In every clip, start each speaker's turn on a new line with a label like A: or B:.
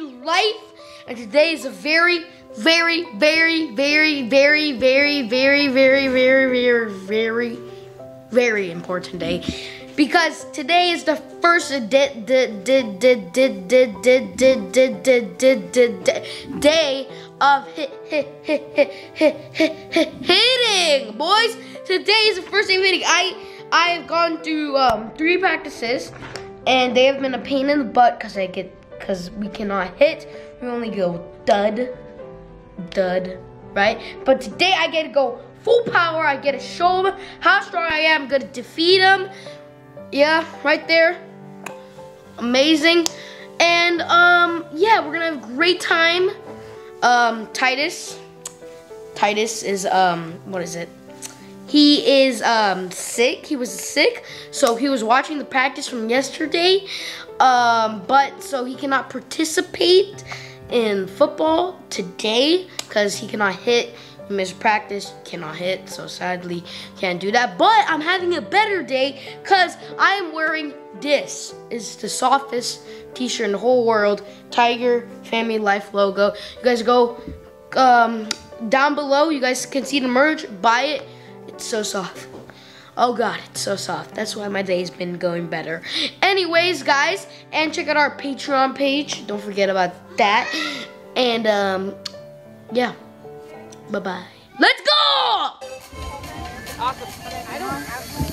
A: Life, and today is a very, very, very, very, very, very, very, very, very, very, very, very important day. Because today is the first day of hitting, boys. Today is the first day of hitting. I I have gone through um, three practices, and they have been a pain in the butt because I get because we cannot hit. We only go dud, dud, right? But today I get to go full power. I get to show how strong I am. I'm gonna defeat them. Yeah, right there. Amazing. And um, yeah, we're gonna have a great time. Um, Titus. Titus is um, what is it? He is um, sick. He was sick, so he was watching the practice from yesterday. Um, but so he cannot participate in football today because he cannot hit. He missed practice, cannot hit, so sadly can't do that. But I'm having a better day because I am wearing this. It's the softest t-shirt in the whole world. Tiger Family Life logo. You guys go um, down below. You guys can see the merch. Buy it. It's so soft. Oh God, it's so soft. That's why my day's been going better. Anyways, guys, and check out our Patreon page. Don't forget about that. And um, yeah. Bye-bye. Let's go!
B: Awesome.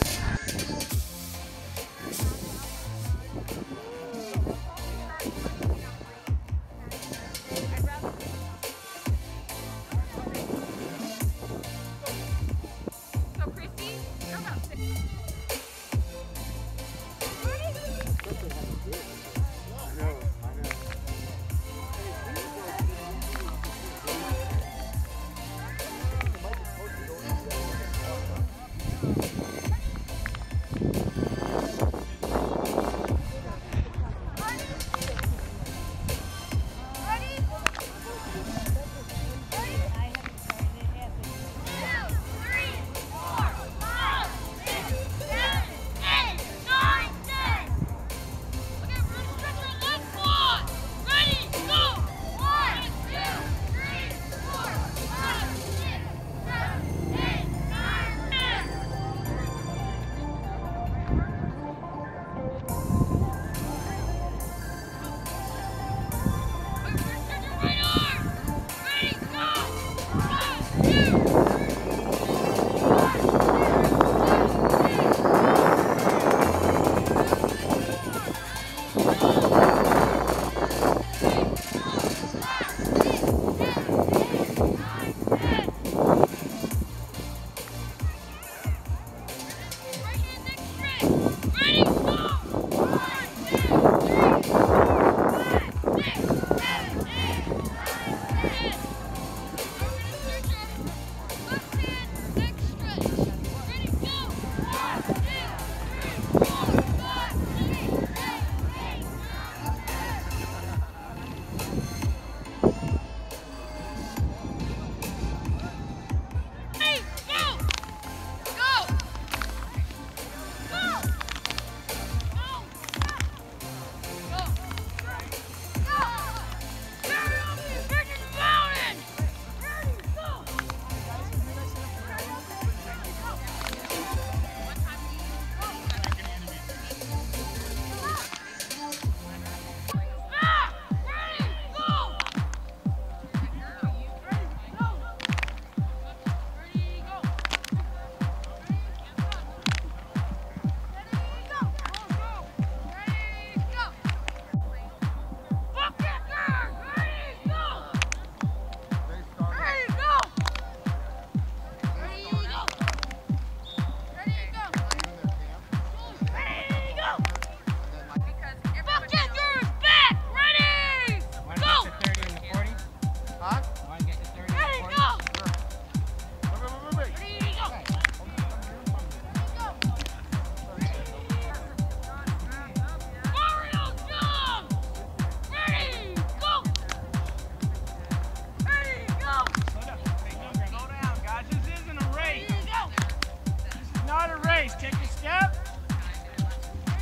B: waist. Take a step.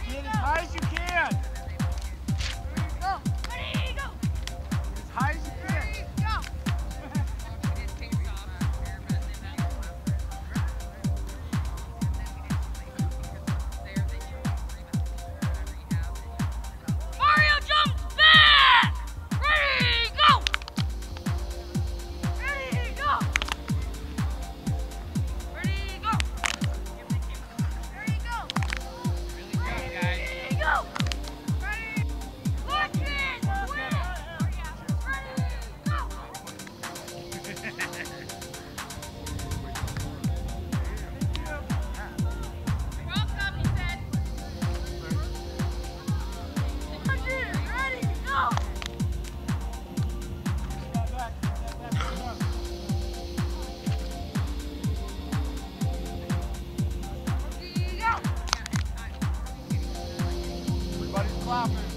B: Get as high as you can. popping.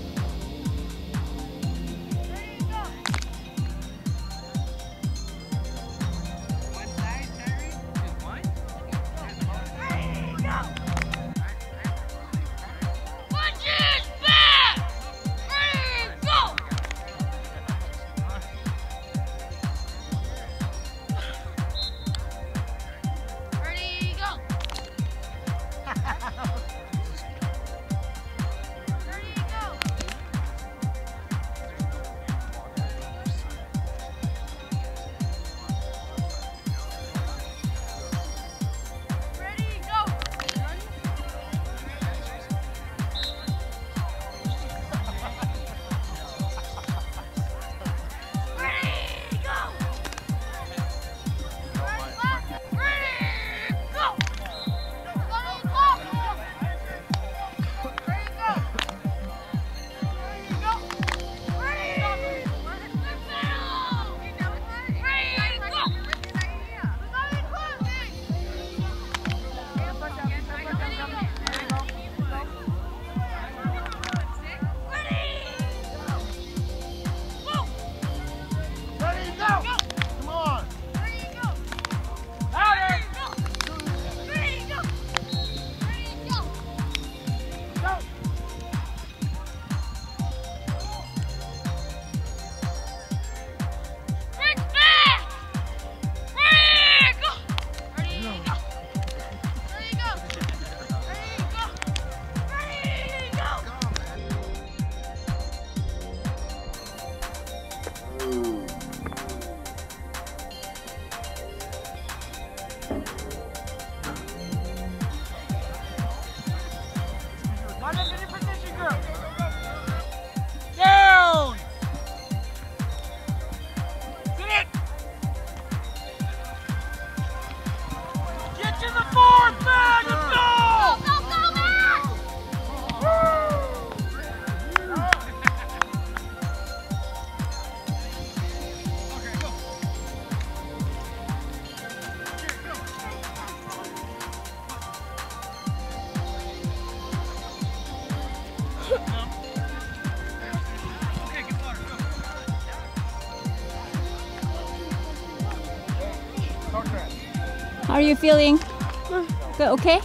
C: How are you feeling? Mm. Good, okay?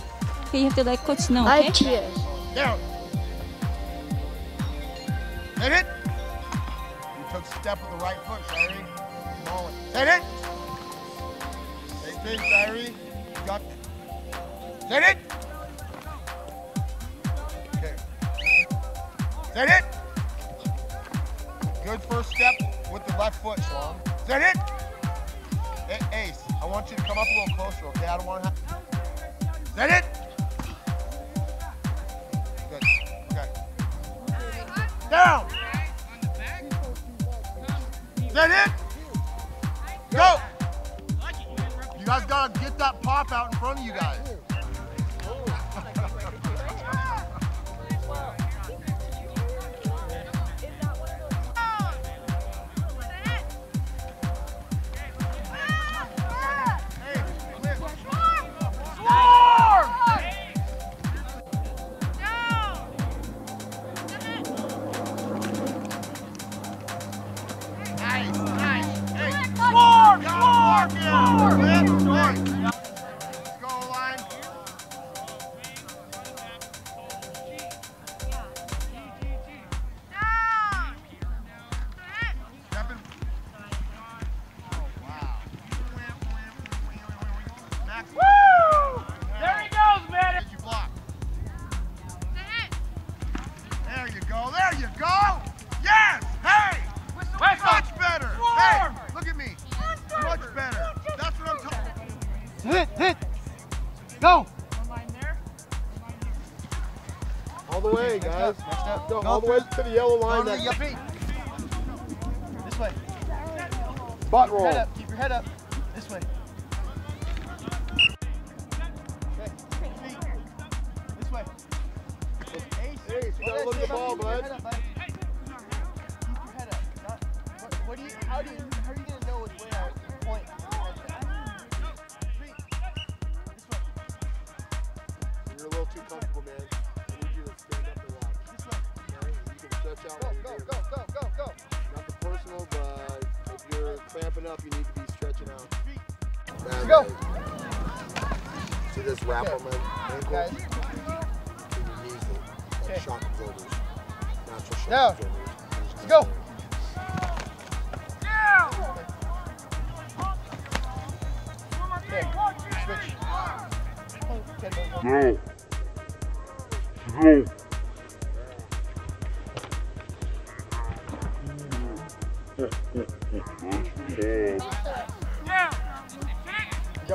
C: Okay, you have to let coach know, okay?
A: I cheers.
D: Down. Hit it. You took step with the right foot, Shirey. Ball it. Hit it. Same thing, Shirey. You got Hit it. Okay. Hit it. Good first step with the left foot, Swan. Hit it. Hey, Ace, I want you to come up a little closer, okay? I don't want to have... Hit it. Good. Okay. Down. Is that it? Go. You guys gotta get that pop out in front of you guys. Hit, hit. Go. All the way, guys. Go, all the way to the yellow line.
E: Go
D: That-
E: This way.
D: butt roll.
E: Head up. Keep your head up.
D: You can stretch out
E: Go.
D: while
E: Go. Go. Go. Go. Go.
D: Nothing personal, but if you're cramping up, you need to be stretching out.
E: Feet.
D: Man,
E: go.
D: like, See this wrap
E: Okay.
D: on my ankle?
E: Guys.
D: And your knees, like
E: Okay.
D: shock absorbers. Natural shock
E: Now.
D: absorbers.
E: Let's go. Okay. Switch. Okay, go, go.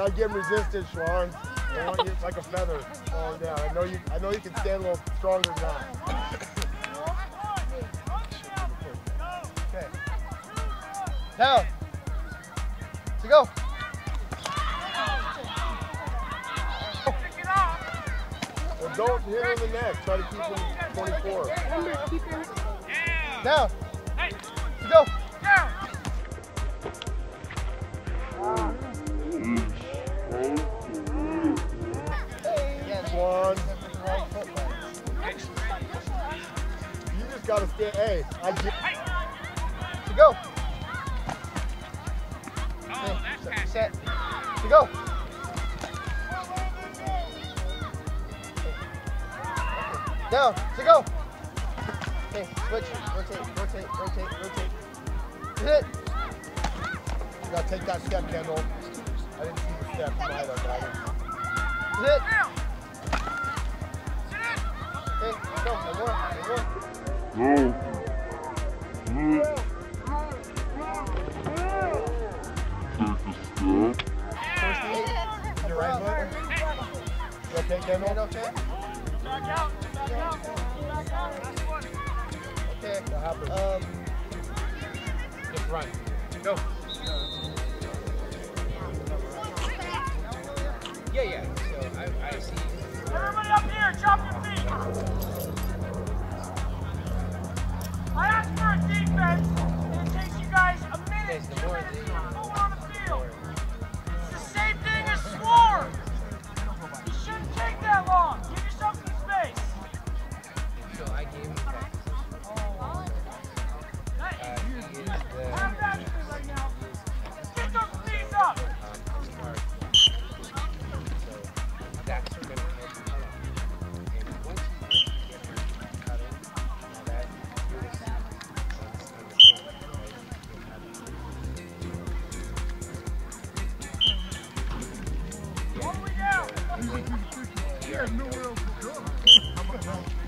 D: You gotta give him resistance, Schwan. I don't want you like a feather falling down. I know you. I know you can stand a little stronger than that.
E: Okay. Down. To go.
D: Well, don't hit him in the neck. Try to keep him 24.
E: Down.
D: Gotta stand. Hey, I get.
E: To go. Okay. Set. To go. Okay. Down. To go. Okay. Switch. Rotate. Rotate. Rotate. Rotate. Hit.
D: You gotta take that step, Kendall. I didn't see the step. Might have, guys.
E: Hit. Okay. Go. One more. One more.
D: First eight. Your right foot. You okay, Kendall?
E: okay? Okay.
D: What happened?
E: Um.
D: Just run. Go.
F: Yeah, yeah. So I, I see.
B: Everybody up here, drop your feet. I asked for a defense, and it takes you guys a minute two minutes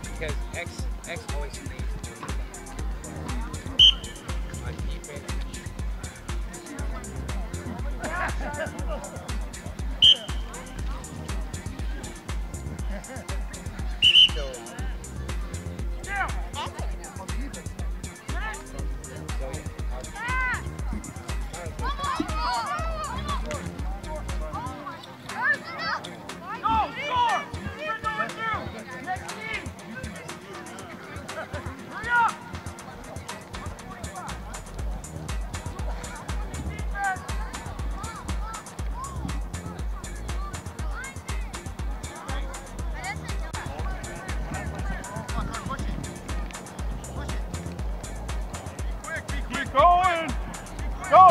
D: because X
G: X
D: always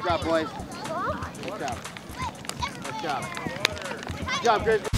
D: Good job, boys. Good job. Good job. Good job, Grizzlies.